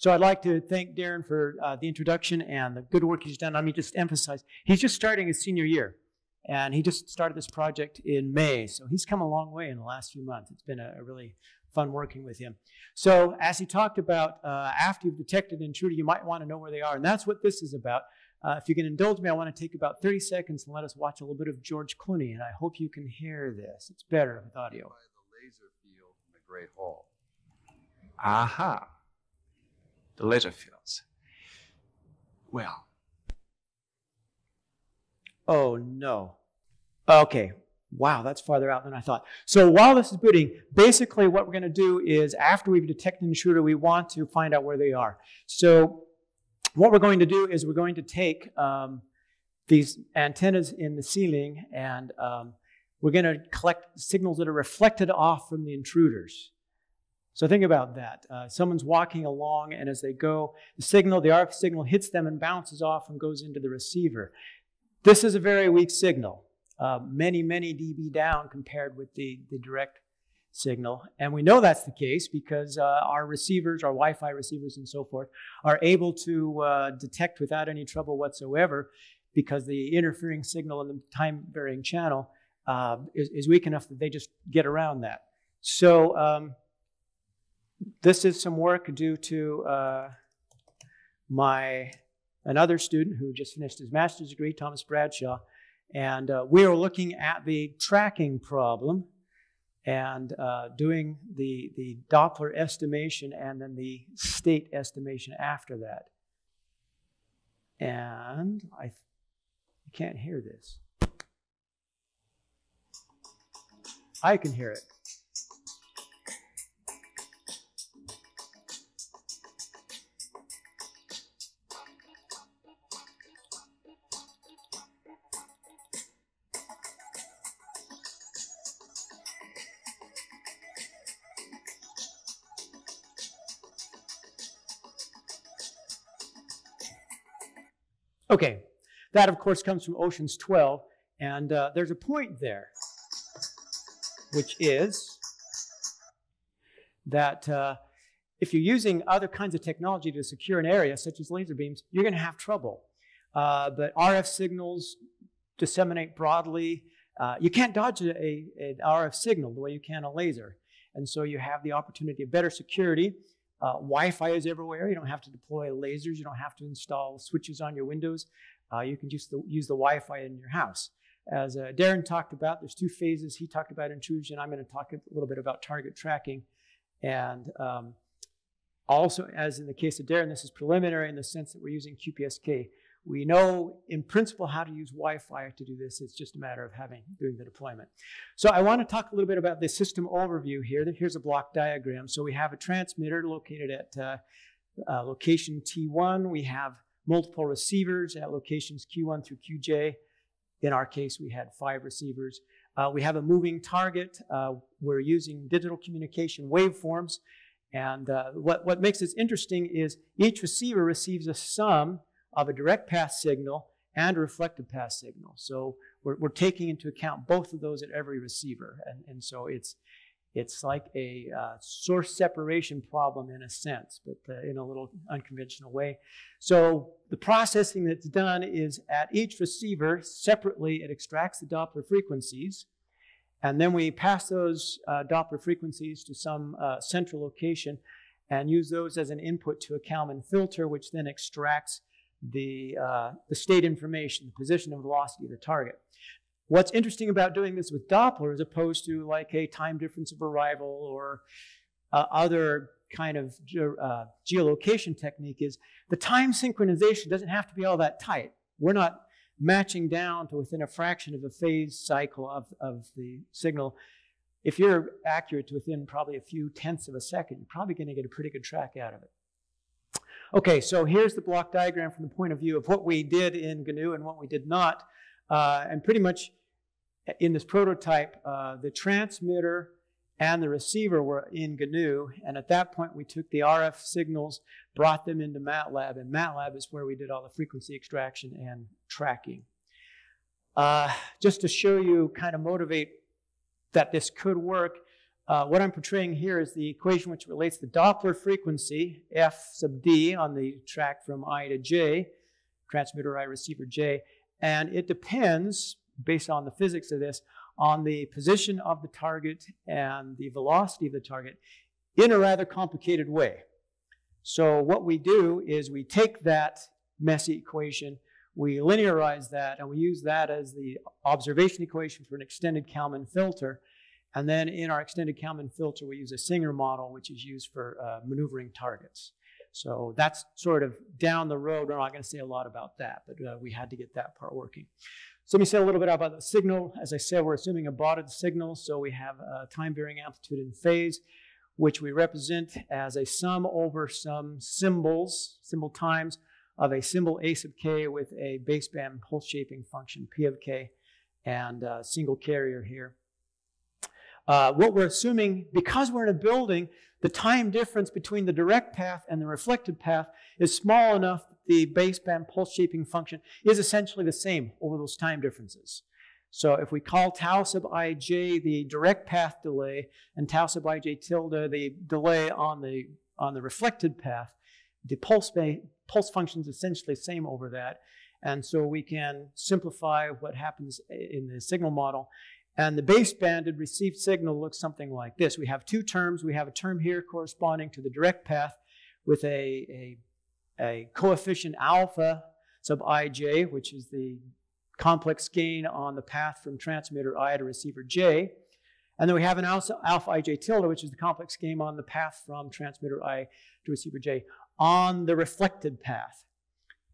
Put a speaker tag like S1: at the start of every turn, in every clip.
S1: So I'd like to thank Darren for uh, the introduction and the good work he's done. Let me just emphasize, he's just starting his senior year. And he just started this project in May. So he's come a long way in the last few months. It's been a, really fun working with him. So as he talked about, uh, after you've detected an intruder, you might want to know where they are. And that's what this is about. Uh, if you can indulge me, I want to take about 30 seconds and let us watch a little bit of George Clooney. And I hope you can hear this. It's better with audio.
S2: By the laser field in the Great Hall.
S3: Aha. The laser fields. Well,
S1: Oh, no. Okay. Wow, that's farther out than I thought. So while this is booting, basically what we're going to do is after we've detected an intruder, we want to find out where they are. So what we're going to do is we're going to take um, these antennas in the ceiling and um, we're going to collect signals that are reflected off from the intruders. So think about that. Uh, someone's walking along, and as they go, the signal, the RF signal, hits them and bounces off and goes into the receiver. This is a very weak signal, uh, many, many dB down compared with the, the direct signal. And we know that's the case because uh, our receivers, our Wi Fi receivers, and so forth, are able to uh, detect without any trouble whatsoever because the interfering signal in the time varying channel uh, is, is, weak enough that they just get around that. So, um, this is some work due to uh, my another student who just finished his master's degree, Thomas Bradshaw, and uh, we are looking at the tracking problem and uh, doing the, the Doppler estimation and then the state estimation after that. And I, I can't hear this. I can hear it. Okay, that of course comes from Oceans 12, and uh, there's a point there, which is that uh, if you're using other kinds of technology to secure an area, such as laser beams, you're going to have trouble. Uh, but RF signals disseminate broadly. Uh, you can't dodge a, a, an RF signal the way you can a laser. And so you have the opportunity of better security uh, Wi-Fi is everywhere. You don't have to deploy lasers. You don't have to install switches on your windows. Uh, you can just use the Wi-Fi in your house. As uh, Darren talked about, there's two phases. He talked about intrusion. I'm going to talk a little bit about target tracking. And um, also, as in the case of Darren, this is preliminary in the sense that we're using QPSK. We know in principle how to use Wi-Fi to do this. It's just a matter of having doing the deployment. So I want to talk a little bit about the system overview here. Here's a block diagram. So we have a transmitter located at uh, uh, location T1. We have multiple receivers at locations Q1 through QJ. In our case, we had five receivers. Uh, we have a moving target. Uh, we're using digital communication waveforms. And uh, what, what makes this interesting is each receiver receives a sum of a direct path signal and a reflected path signal. So we're, we're taking into account both of those at every receiver. And, and so it's, it's like a uh, source separation problem in a sense, but uh, in a little unconventional way. So the processing that's done is at each receiver, separately, it extracts the Doppler frequencies. And then we pass those uh, Doppler frequencies to some uh, central location and use those as an input to a Kalman filter, which then extracts the, uh, the state information, the position and velocity of the target. What's interesting about doing this with Doppler as opposed to like a time difference of arrival or uh, other kind of ge uh, geolocation technique is the time synchronization doesn't have to be all that tight. We're not matching down to within a fraction of a phase cycle of, of the signal. If you're accurate to within probably a few tenths of a second, you're probably going to get a pretty good track out of it. Okay, so here's the block diagram from the point of view of what we did in GNU and what we did not. Uh, and pretty much in this prototype, uh, the transmitter and the receiver were in GNU. And at that point, we took the RF signals, brought them into MATLAB. And MATLAB is where we did all the frequency extraction and tracking. Uh, just to show you, kind of motivate that this could work, uh, what I'm portraying here is the equation which relates the Doppler frequency, F sub D, on the track from I to J, transmitter I, receiver J, and it depends, based on the physics of this, on the position of the target and the velocity of the target in a rather complicated way. So what we do is we take that messy equation, we linearize that, and we use that as the observation equation for an extended Kalman filter, and then in our extended Kalman filter, we use a Singer model, which is used for uh, maneuvering targets. So that's sort of down the road. We're not going to say a lot about that, but uh, we had to get that part working. So let me say a little bit about the signal. As I said, we're assuming a Baudin signal, so we have a time varying amplitude and phase, which we represent as a sum over some symbols, symbol times, of a symbol a sub k with a baseband pulse shaping function p of k and a single carrier here. Uh, what we're assuming, because we're in a building, the time difference between the direct path and the reflected path is small enough that the baseband pulse shaping function is essentially the same over those time differences. So if we call tau sub ij the direct path delay and tau sub ij tilde the delay on the, on the reflected path, the pulse, pulse function is essentially the same over that. And so we can simplify what happens in the signal model and the basebanded received signal looks something like this. We have two terms. We have a term here corresponding to the direct path with a, a, a coefficient alpha sub ij, which is the complex gain on the path from transmitter I to receiver J. And then we have an alpha, alpha ij tilde, which is the complex gain on the path from transmitter I to receiver J on the reflected path.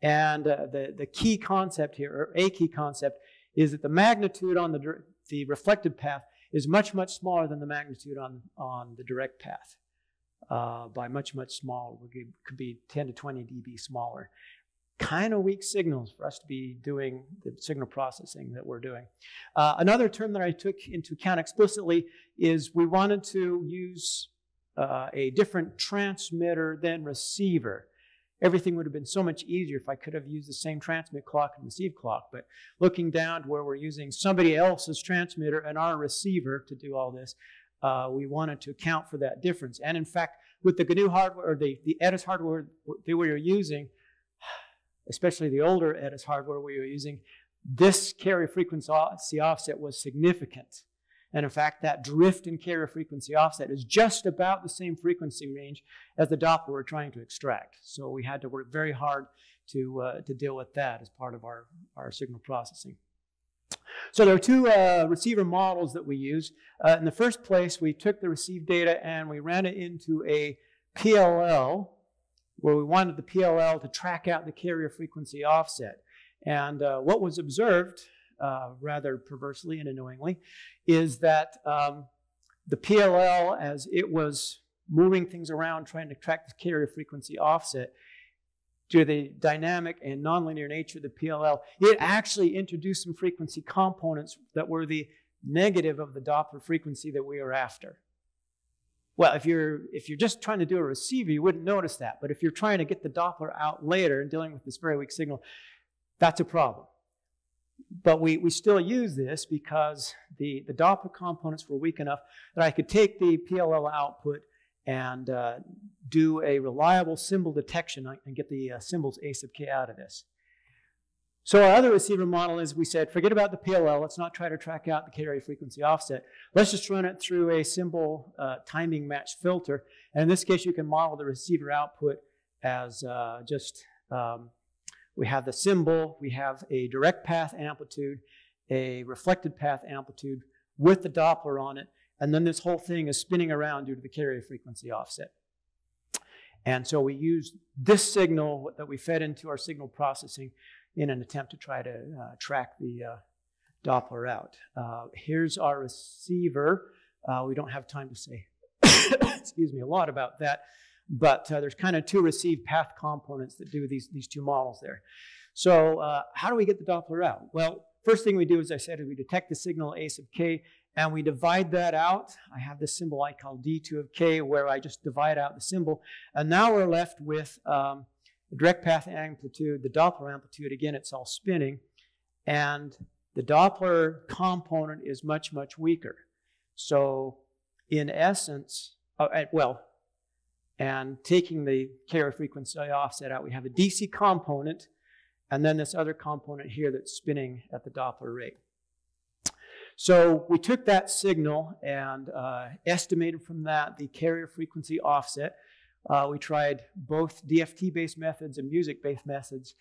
S1: And uh, the, the key concept here, or a key concept, is that the magnitude on the the reflected path is much, much smaller than the magnitude on, on the direct path. Uh, by much, much smaller. It could be 10 to 20 dB smaller. Kind of weak signals for us to be doing the signal processing that we're doing. Uh, another term that I took into account explicitly is we wanted to use uh, a different transmitter than receiver everything would have been so much easier if I could have used the same transmit clock and receive clock. But looking down to where we're using somebody else's transmitter and our receiver to do all this, uh, we wanted to account for that difference. And in fact, with the GNU hardware, or the, the Ettus hardware that we were using, especially the older Ettus hardware we were using, this carrier frequency offset was significant. And in fact, that drift in carrier frequency offset is just about the same frequency range as the Doppler we're trying to extract. So we had to work very hard to, uh, to deal with that as part of our, our signal processing. So there are two uh, receiver models that we use. Uh, in the first place, we took the received data and we ran it into a PLL, where we wanted the PLL to track out the carrier frequency offset. And uh, what was observed uh, rather perversely and annoyingly, is that um, the PLL, as it was moving things around trying to track the carrier frequency offset, due to the dynamic and nonlinear nature of the PLL, it actually introduced some frequency components that were the negative of the Doppler frequency that we are after. Well, if you're, if you're just trying to do a receiver, you wouldn't notice that. But if you're trying to get the Doppler out later and dealing with this very weak signal, that's a problem. But we, we still use this because the, the Doppler components were weak enough that I could take the PLL output and uh, do a reliable symbol detection and get the uh, symbols A sub k out of this. So our other receiver model is we said, forget about the PLL. Let's not try to track out the carrier frequency offset. Let's just run it through a symbol uh, timing match filter. And in this case, you can model the receiver output as uh, just um, we have the symbol, we have a direct path amplitude, a reflected path amplitude with the Doppler on it, and then this whole thing is spinning around due to the carrier frequency offset. And so we use this signal that we fed into our signal processing in an attempt to try to uh, track the uh, Doppler out. Uh, here's our receiver. Uh, we don't have time to say, excuse me, a lot about that. But uh, there's kind of two received path components that do these, these two models there. So uh, how do we get the Doppler out? Well, first thing we do, as I said, is we detect the signal A sub k, and we divide that out. I have this symbol I call D2 of k, where I just divide out the symbol. And now we're left with um, the direct path amplitude, the Doppler amplitude. Again, it's all spinning. And the Doppler component is much, much weaker. So in essence, uh, well, and taking the carrier frequency offset out, we have a DC component and then this other component here that's spinning at the Doppler rate. So we took that signal and uh, estimated from that the carrier frequency offset. Uh, we tried both DFT-based methods and music-based methods,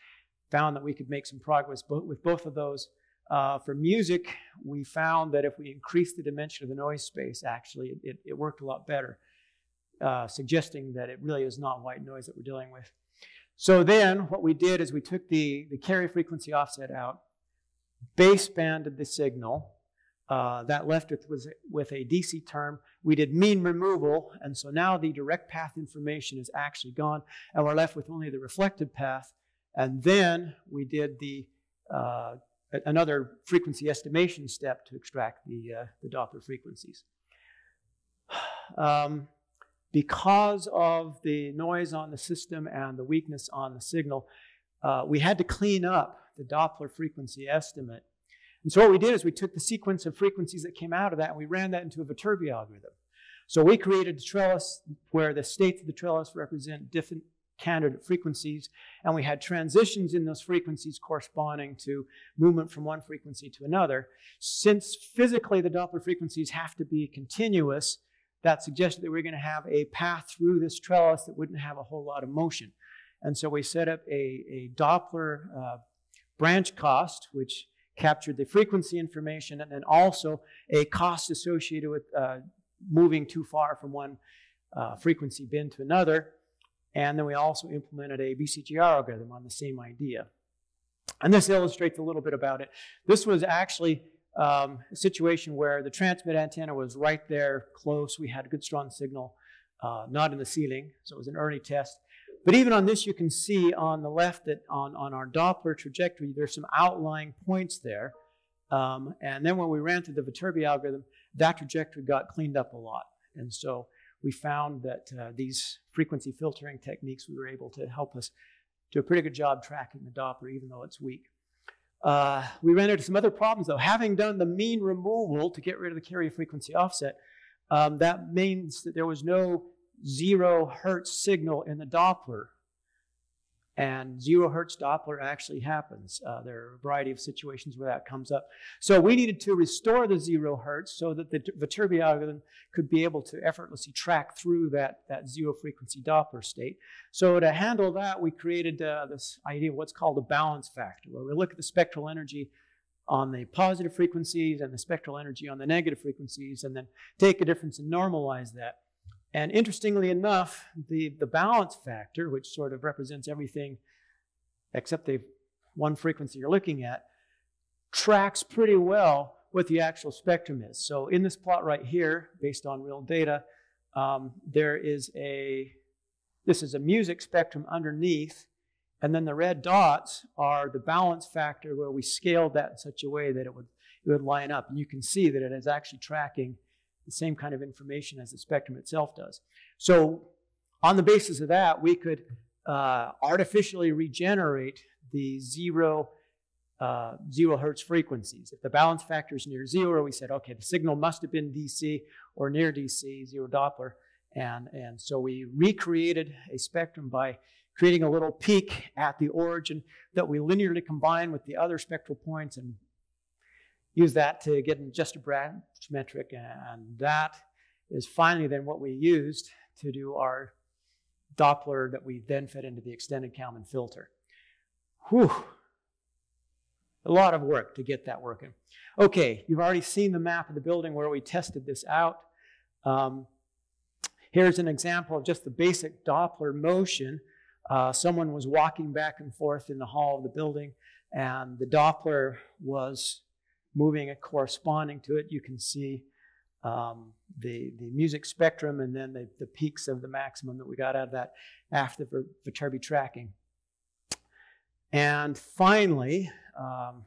S1: found that we could make some progress with both of those. Uh, for music, we found that if we increased the dimension of the noise space, actually, it, it worked a lot better, uh, suggesting that it really is not white noise that we're dealing with. So then what we did is we took the, the carrier frequency offset out, basebanded the signal. Uh, that left it with, with a DC term. We did mean removal, and so now the direct path information is actually gone, and we're left with only the reflected path. And then we did the uh, another frequency estimation step to extract the, uh, the Doppler frequencies. Um, because of the noise on the system and the weakness on the signal, uh, we had to clean up the Doppler frequency estimate. And so what we did is we took the sequence of frequencies that came out of that and we ran that into a Viterbi algorithm. So we created a trellis where the states of the trellis represent different candidate frequencies, and we had transitions in those frequencies corresponding to movement from one frequency to another. Since physically the Doppler frequencies have to be continuous, that suggested that we are going to have a path through this trellis that wouldn't have a whole lot of motion. And so we set up a, a Doppler uh, branch cost, which captured the frequency information, and then also a cost associated with uh, moving too far from one uh, frequency bin to another. And then we also implemented a BCJR algorithm on the same idea. And this illustrates a little bit about it. This was actually um, a situation where the transmit antenna was right there close. We had a good strong signal, uh, not in the ceiling, so it was an early test. But even on this, you can see on the left that on, on our Doppler trajectory, there's some outlying points there. Um, and then when we ran through the Viterbi algorithm, that trajectory got cleaned up a lot. And so we found that uh, these frequency filtering techniques, we were able to help us do a pretty good job tracking the Doppler, even though it's weak. Uh, we ran into some other problems though. Having done the mean removal to get rid of the carrier frequency offset, um, that means that there was no zero hertz signal in the Doppler. And zero hertz Doppler actually happens. Uh, there are a variety of situations where that comes up. So we needed to restore the zero hertz so that the Viterbi algorithm could be able to effortlessly track through that, that zero frequency Doppler state. So to handle that, we created uh, this idea of what's called a balance factor, where we look at the spectral energy on the positive frequencies and the spectral energy on the negative frequencies, and then take a difference and normalize that. And interestingly enough, the, the balance factor, which sort of represents everything except the one frequency you're looking at, tracks pretty well what the actual spectrum is. So in this plot right here, based on real data, um, there is a, this is a music spectrum underneath, and then the red dots are the balance factor where we scaled that in such a way that it would, it would line up. And you can see that it is actually tracking the same kind of information as the spectrum itself does. So on the basis of that, we could uh, artificially regenerate the zero, uh, zero hertz frequencies. If the balance factor is near zero, we said, okay, the signal must have been DC or near DC, zero Doppler. And, and so we recreated a spectrum by creating a little peak at the origin that we linearly combine with the other spectral points and use that to get in just a branch metric, and that is finally then what we used to do our Doppler that we then fed into the extended Kalman filter. Whew. A lot of work to get that working. Okay, you've already seen the map of the building where we tested this out. Um, here's an example of just the basic Doppler motion. Uh, someone was walking back and forth in the hall of the building, and the Doppler was moving it corresponding to it. You can see um, the, the music spectrum and then the, the peaks of the maximum that we got out of that after the Viterbi tracking. And finally, um,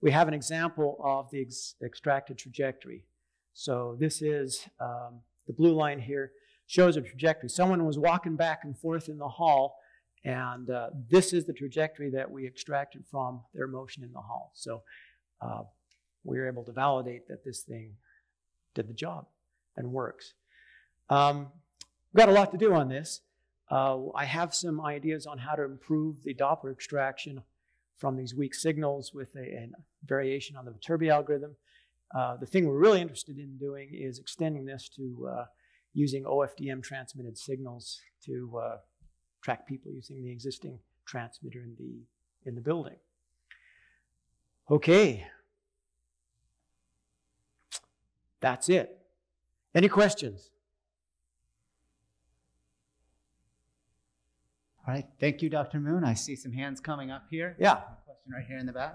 S1: we have an example of the ex extracted trajectory. So this is um, the blue line here shows a trajectory. Someone was walking back and forth in the hall, and uh, this is the trajectory that we extracted from their motion in the hall. So uh, we were able to validate that this thing did the job and works. Um, we've got a lot to do on this. Uh, I have some ideas on how to improve the Doppler extraction from these weak signals with a, a variation on the Viterbi algorithm. Uh, the thing we're really interested in doing is extending this to uh, using OFDM transmitted signals to uh, track people using the existing transmitter in the in the building. Okay, that's it. Any questions?
S4: All right. Thank you, Dr. Moon. I see some hands coming up here.
S1: Yeah.
S4: A question right here in the back.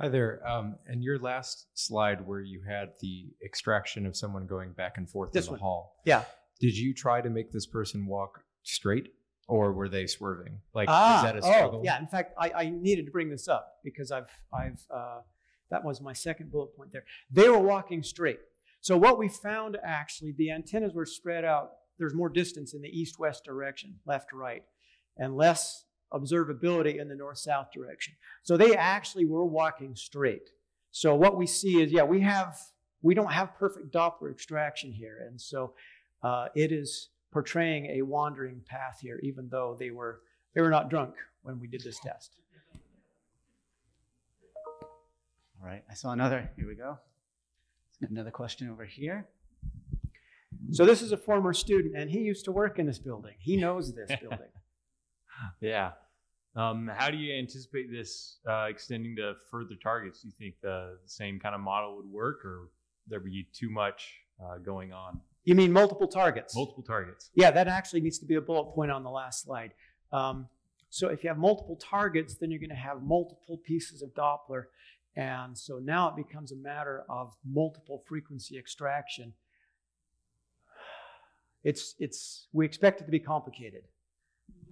S5: Hi there. Um, and your last slide where you had the extraction of someone going back and forth
S1: This
S5: in the
S1: one.
S5: hall.
S1: Yeah.
S5: Did you try to make this person walk straight or were they swerving? Like,
S1: ah,
S5: is that a struggle?
S1: Oh, yeah. In fact, I, I needed to bring this up because I've, I've, uh, that was my second bullet point there. They were walking straight. So what we found actually, the antennas were spread out. There's more distance in the east-west direction, left to right, and less observability in the north-south direction. So they actually were walking straight. So what we see is, yeah, we have, we don't have perfect Doppler extraction here, and so uh, it is portraying a wandering path here, even though they were they were not drunk when we did this test.
S4: All right. I saw another. Here we go. Another question over here.
S1: So this is a former student, and he used to work in this building. He knows this building.
S6: Yeah. Um, how do you anticipate this uh, extending to further targets? Do you think the, the same kind of model would work, or there be too much uh, going on?
S1: You mean multiple targets?
S6: Multiple targets.
S1: Yeah, that actually needs to be a bullet point on the last slide. Um, so if you have multiple targets, then you're going to have multiple pieces of Doppler. And so now it becomes a matter of multiple frequency extraction. It's, it's, we expect it to be complicated,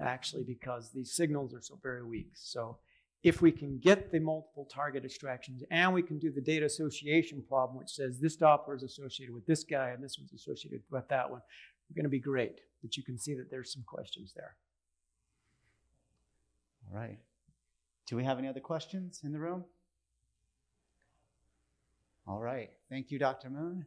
S1: actually, because these signals are so very weak. So if we can get the multiple target extractions and we can do the data association problem, which says this Doppler is associated with this guy and this one's associated with that one, we're going to be great. But you can see that there's some questions there.
S4: All right. Do we have any other questions in the room? All right. Thank you, Dr. Moon.